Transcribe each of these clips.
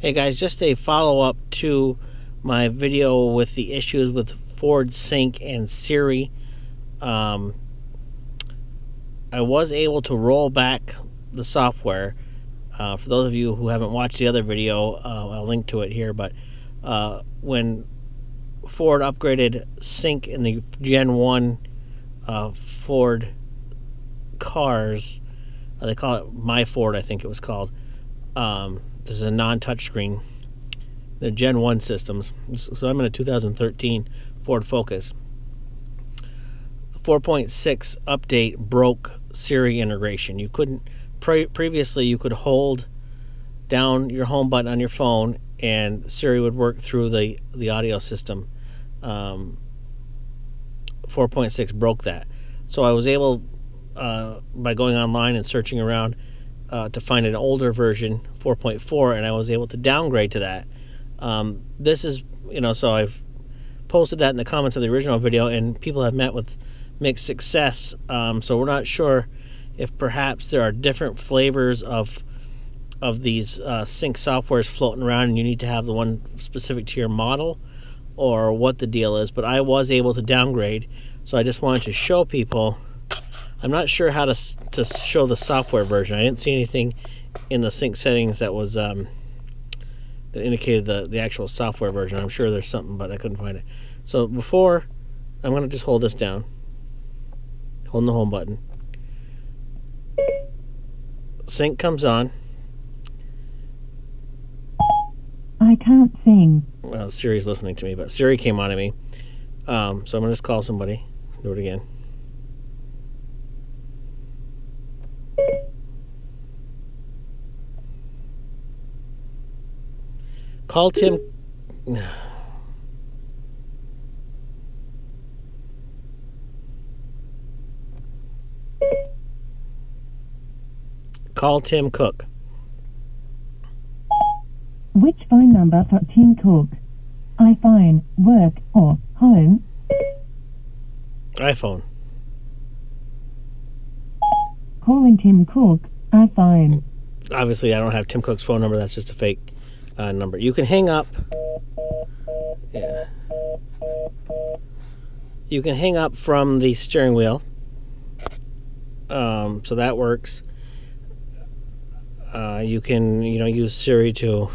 Hey guys, just a follow up to my video with the issues with Ford Sync and Siri. Um, I was able to roll back the software. Uh, for those of you who haven't watched the other video, uh, I'll link to it here. But uh, when Ford upgraded Sync in the Gen 1 uh, Ford cars, uh, they call it My Ford, I think it was called. Um, this is a non-touchscreen. They're Gen 1 systems. So I'm in a 2013 Ford Focus. 4.6 update broke Siri integration. You couldn't pre- previously you could hold down your home button on your phone and Siri would work through the the audio system. Um, 4.6 broke that, so I was able uh, by going online and searching around uh, to find an older version, 4.4, and I was able to downgrade to that. Um, this is, you know, so I've posted that in the comments of the original video, and people have met with mixed success. Um, so we're not sure if perhaps there are different flavors of of these uh, sync softwares floating around, and you need to have the one specific to your model, or what the deal is. But I was able to downgrade, so I just wanted to show people I'm not sure how to to show the software version. I didn't see anything in the sync settings that was um, that indicated the the actual software version. I'm sure there's something, but I couldn't find it. So before, I'm gonna just hold this down, holding the home button. Sync comes on. I can't sing. Well, Siri's listening to me, but Siri came on to me. Um, so I'm gonna just call somebody. Do it again. Call Tim. Call Tim Cook. Which phone number for Tim Cook? iPhone, work, or home? iPhone. Calling Tim Cook, iPhone. Obviously, I don't have Tim Cook's phone number. That's just a fake uh, number. You can hang up. Yeah. You can hang up from the steering wheel. Um, so that works. Uh, you can, you know, use Siri to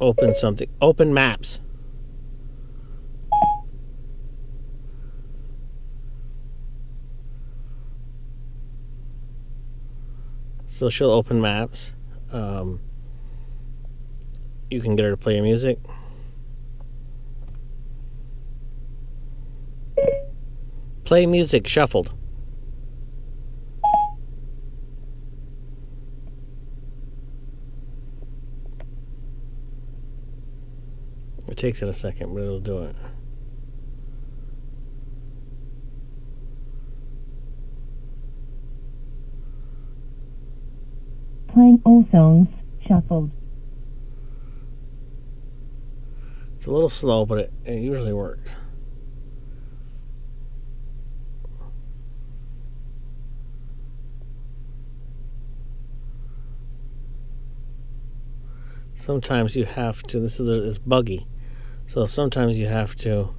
open something. Open maps. So she'll open maps. Um, you can get her to play your music. Play music shuffled. It takes it a second, but it'll do it. Playing all songs, shuffled. It's a little slow, but it, it usually works. Sometimes you have to, this is it's buggy. So sometimes you have to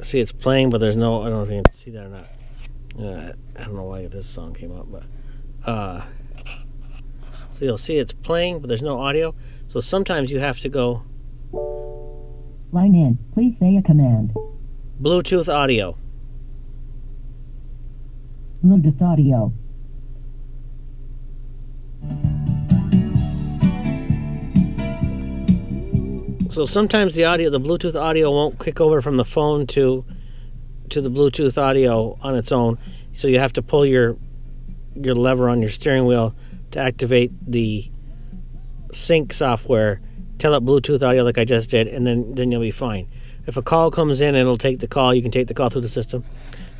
see it's playing, but there's no, I don't know if you can see that or not. Uh, I don't know why this song came up, but uh, so you'll see it's playing, but there's no audio. So sometimes you have to go Line in. Please say a command. Bluetooth audio. Bluetooth audio. So sometimes the audio, the Bluetooth audio won't kick over from the phone to to the Bluetooth audio on its own. So you have to pull your your lever on your steering wheel to activate the sync software, tell it Bluetooth audio like I just did, and then then you'll be fine. If a call comes in, it'll take the call. You can take the call through the system.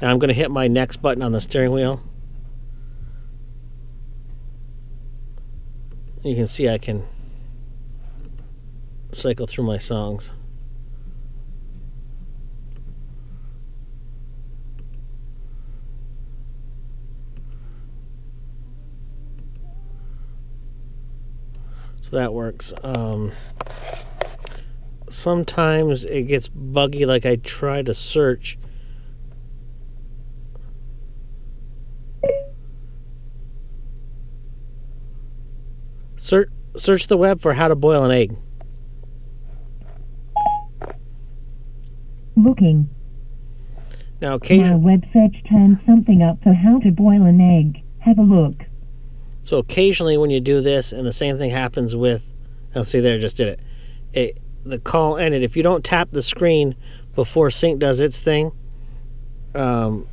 Now I'm going to hit my next button on the steering wheel. You can see I can cycle through my songs. So that works. Um, sometimes it gets buggy, like I try to search. Search, search the web for how to boil an egg. Looking. Now, My web search turns something up for how to boil an egg. Have a look. So occasionally when you do this, and the same thing happens with, I'll see there, just did it. It the call ended. If you don't tap the screen before sync does its thing, um,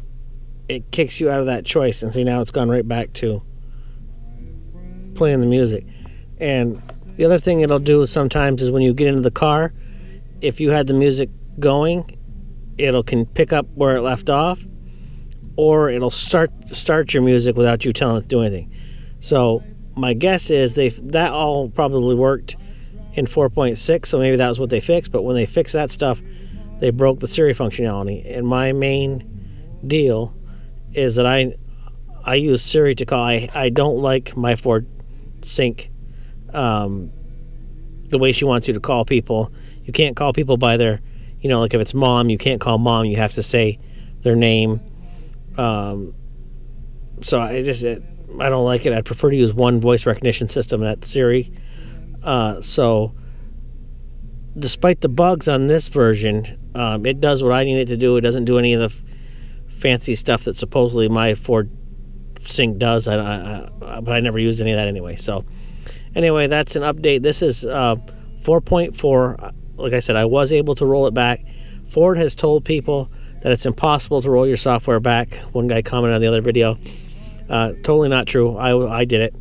it kicks you out of that choice. And see now it's gone right back to playing the music. And the other thing it'll do sometimes is when you get into the car, if you had the music going, it'll can pick up where it left off, or it'll start start your music without you telling it to do anything. So my guess is they that all probably worked in 4.6, so maybe that was what they fixed. But when they fixed that stuff, they broke the Siri functionality. And my main deal is that I I use Siri to call. I I don't like my Ford Sync um, the way she wants you to call people. You can't call people by their, you know, like if it's mom, you can't call mom. You have to say their name. Um, so I just it, I don't like it. I'd prefer to use one voice recognition system at Siri. Uh, so despite the bugs on this version, um, it does what I need it to do. It doesn't do any of the f- fancy stuff that supposedly my Ford Sync does. I, I, I, but I never used any of that anyway. So anyway, that's an update. This is uh, 4.4. Like I said, I was able to roll it back. Ford has told people that it's impossible to roll your software back. One guy commented on the other video. Uh, totally not true. I, I did it.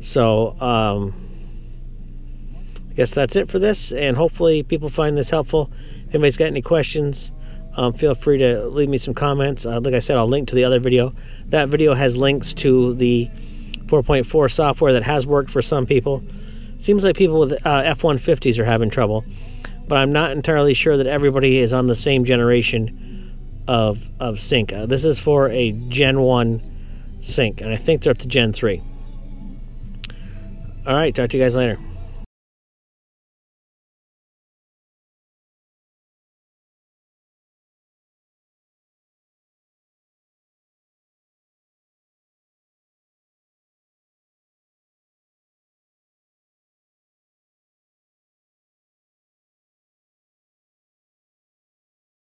So um, I guess that's it for this, and hopefully people find this helpful. If anybody's got any questions, um, feel free to leave me some comments. Uh, like I said, I'll link to the other video. That video has links to the 4.4 software that has worked for some people. Seems like people with uh, F-150s are having trouble, but I'm not entirely sure that everybody is on the same generation of of sync. Uh, this is for a Gen 1 sync, and I think they're up to Gen 3. All right, talk to you guys later.